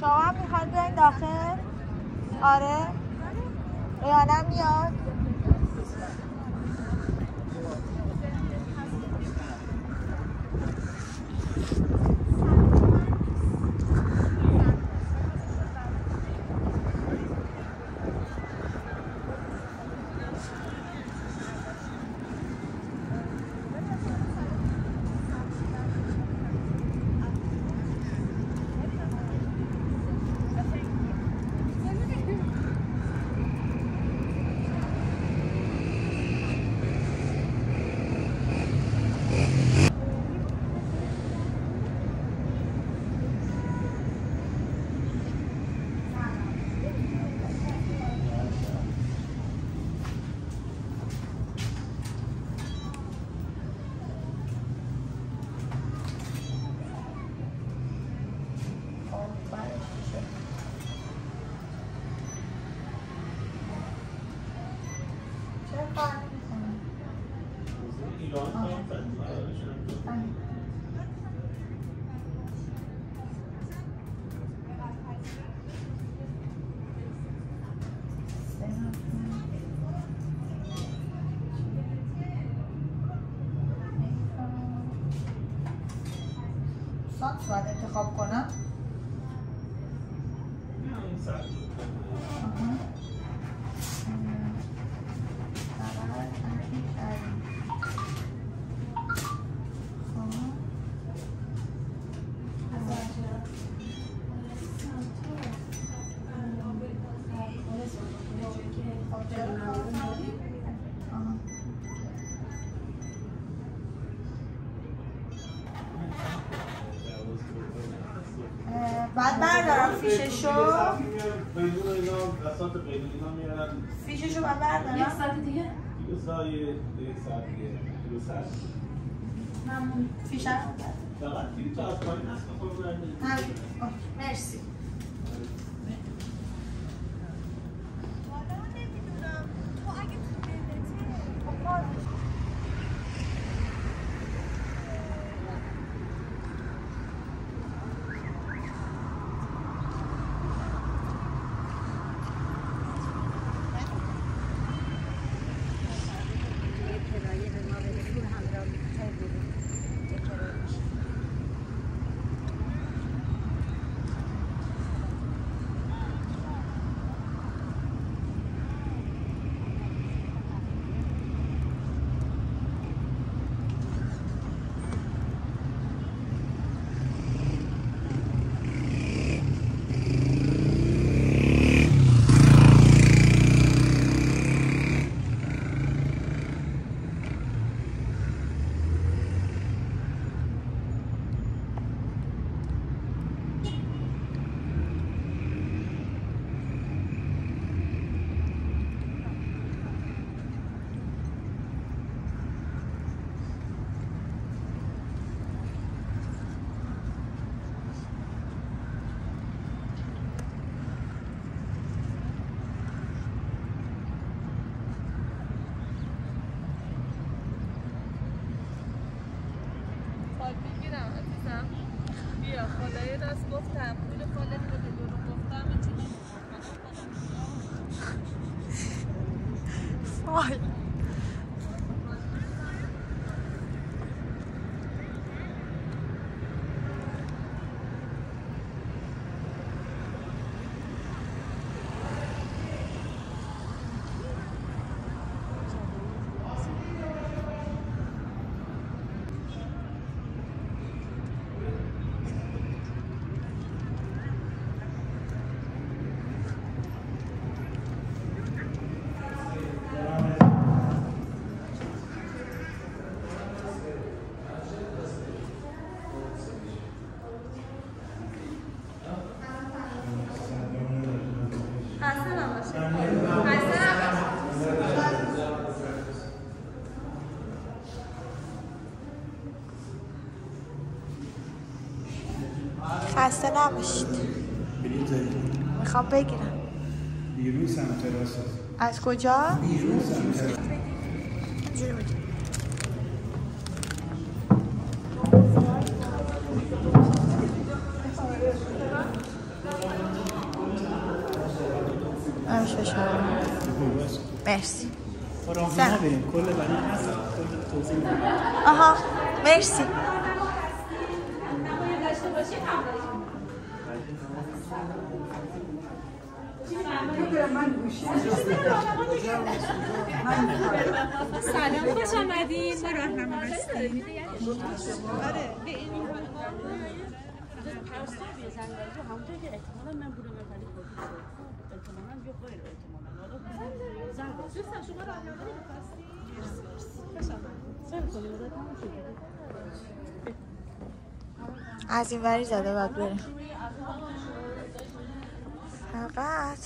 شما هم می‌خواید بیاین داخل؟ آره؟ ریانم میاد؟ سانس باید انتخاب کنم؟ بعد بردارم فیششو. فیششو بعد یک بردارم ساعت دیگه؟ دیگه سایه یک ساعت دیگه دو ساعت ممنون فیشم. فقط دیگه تا از پایین هست که خود. اوکی. مرسی. Ay. نباشید می‌خوام بگیرم. بیرون سمت راست از کجا؟ بیرون سمت راست بود. آرش فشار. مرسی. سلام خوش آمدین. ما راهنما هستیم. از این وری زده باید بریم. فقط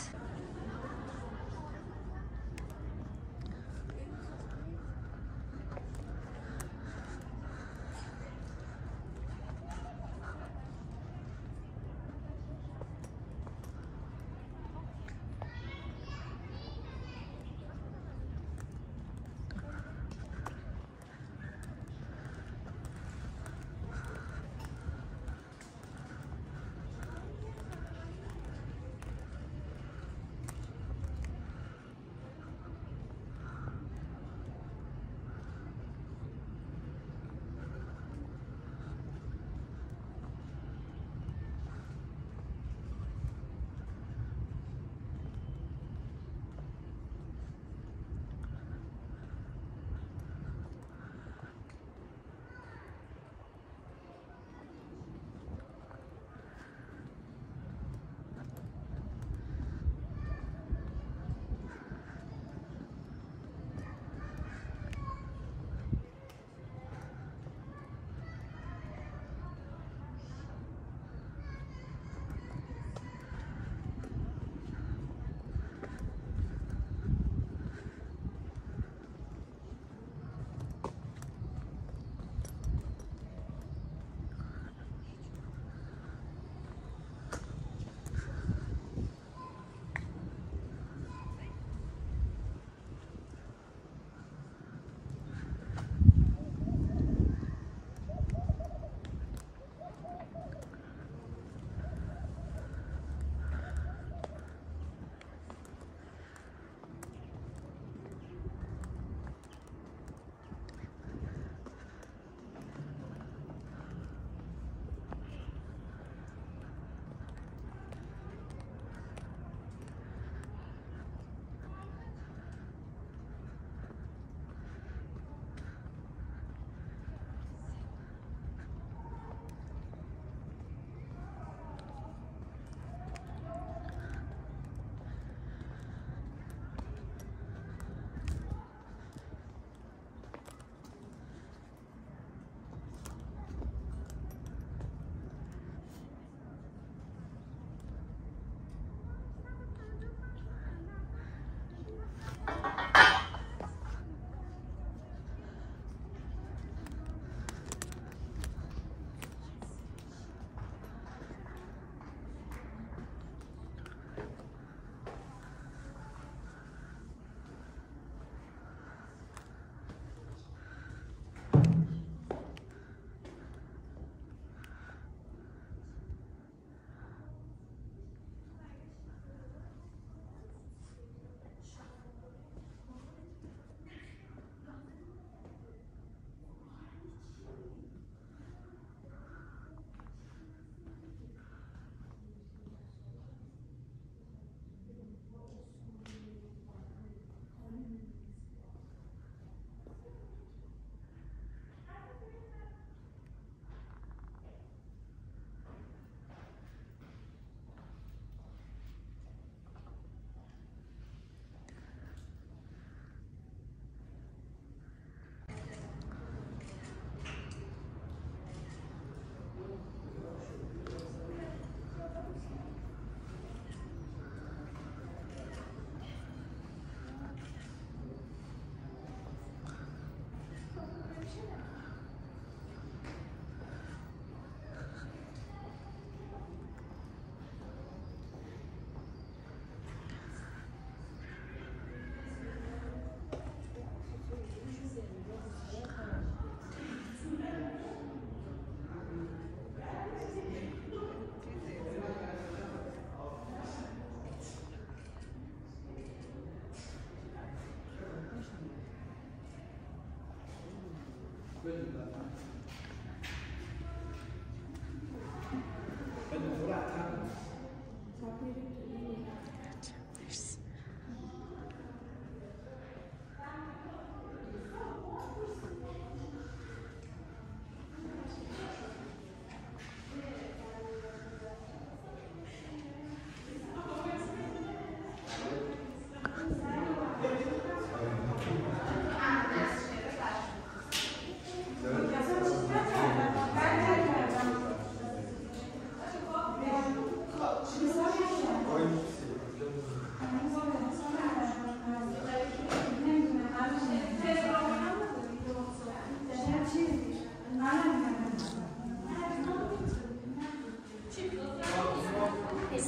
مرسی.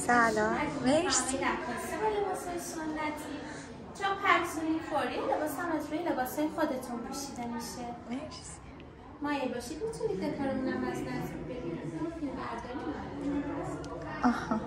سلام. مرسی. لباسای سنتی. چون پرسونی فوری لباس هم از روی لباسای خودتون پوشیده میشه. مرسی. مایل باشید می‌تونید دکارمون هم از نزدیک نداریم. آها.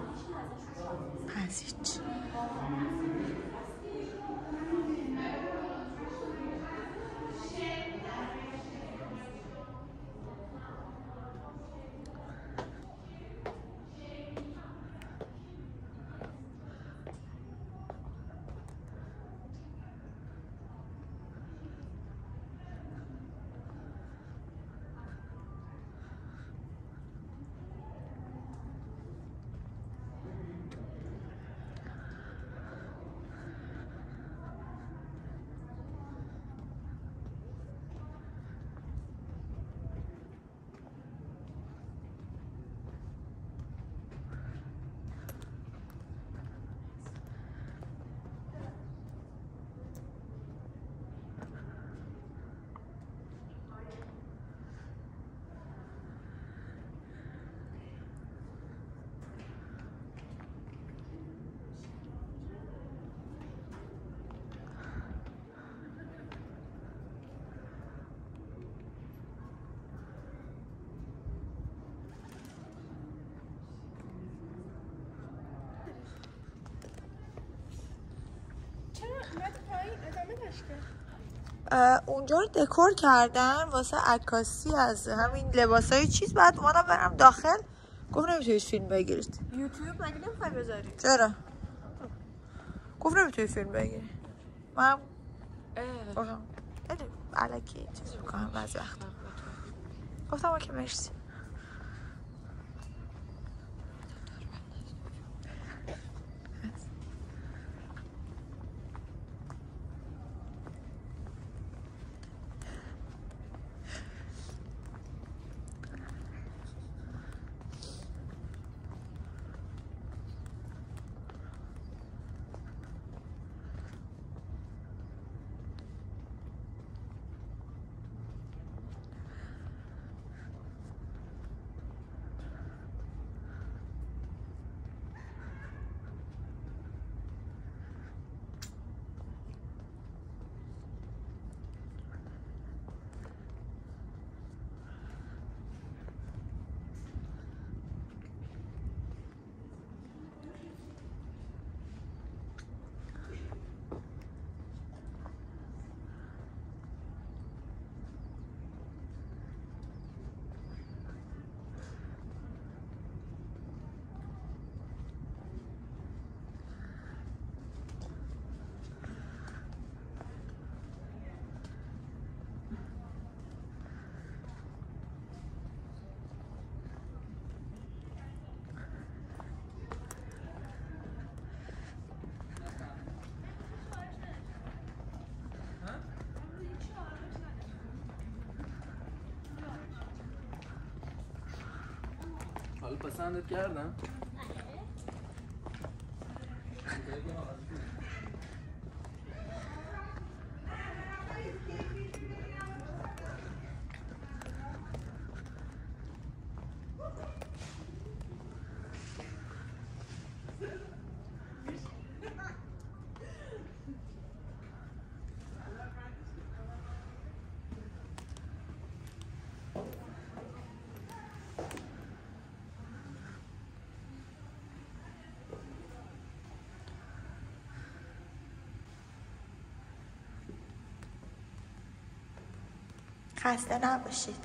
اونجا رو دکور کردن واسه عکاسی از همین لباسای چیز. بعد اومدم برم داخل. گفت نمی‌تونید فیلم بگیرید. یوتیوب مگه نمی‌خوای بذاری؟ چرا؟ گفت نمی‌تونید فیلم بگیرید من علکی چیز می‌کنم بعضی وقتا. گفتم اوکی مرسی. حالا پسندت کردم خسته نباشید.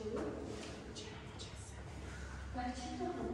Sì. C'è, c'è sempre.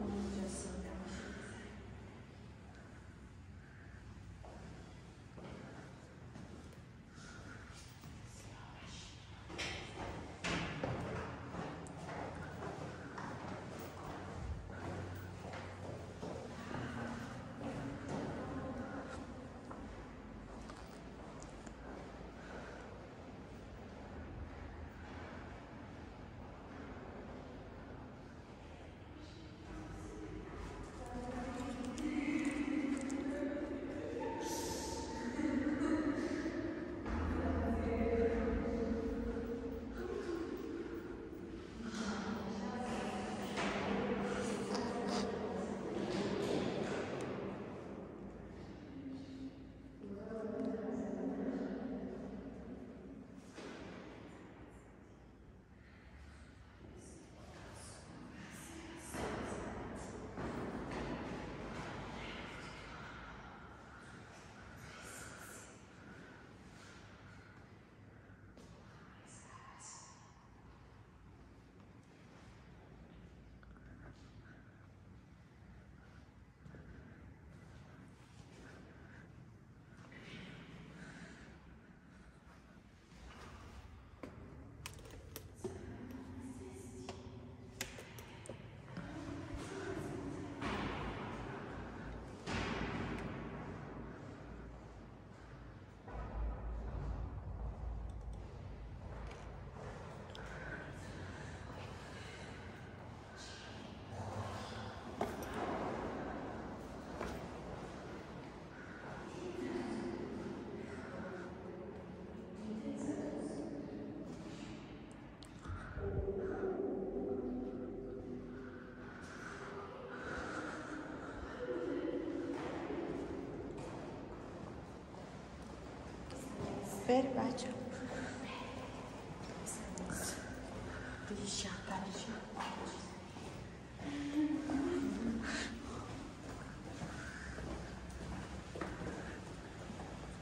بچه.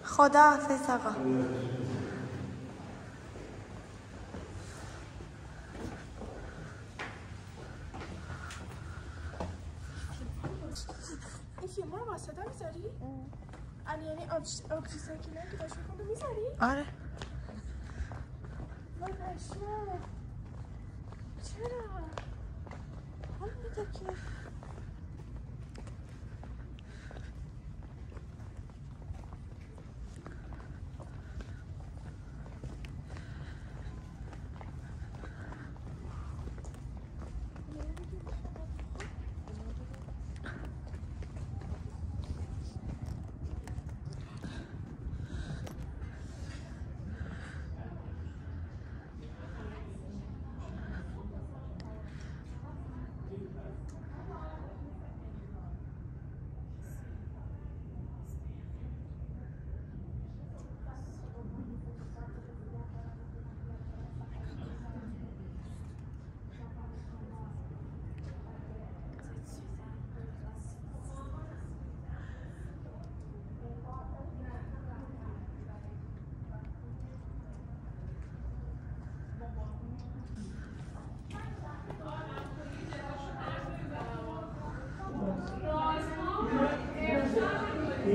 خدا حافظ آقا.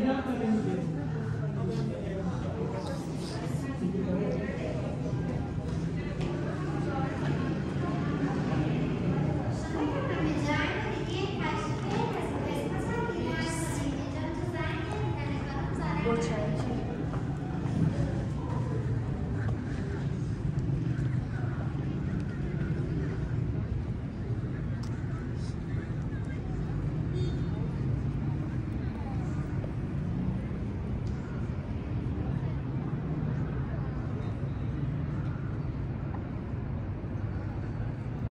Gracias.